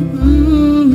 Marmanilawon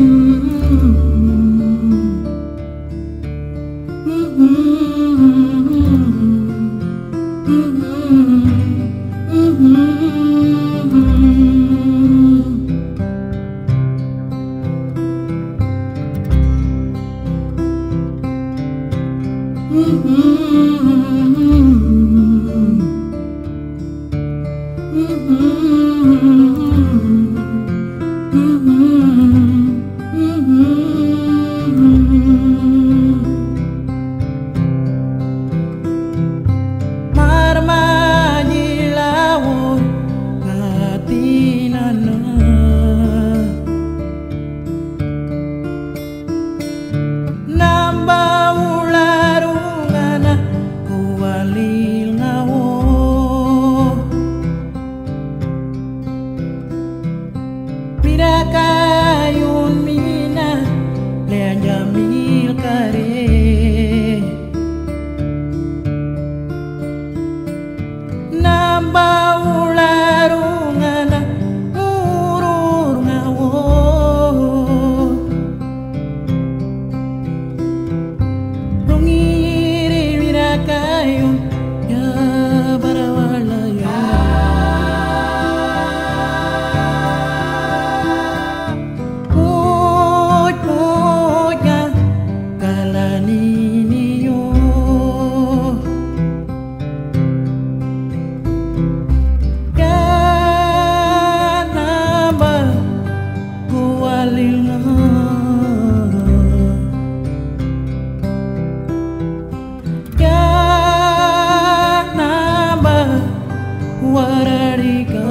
wararika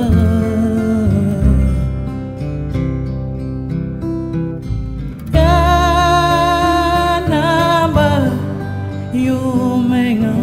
Kanaba yumenga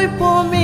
会破灭。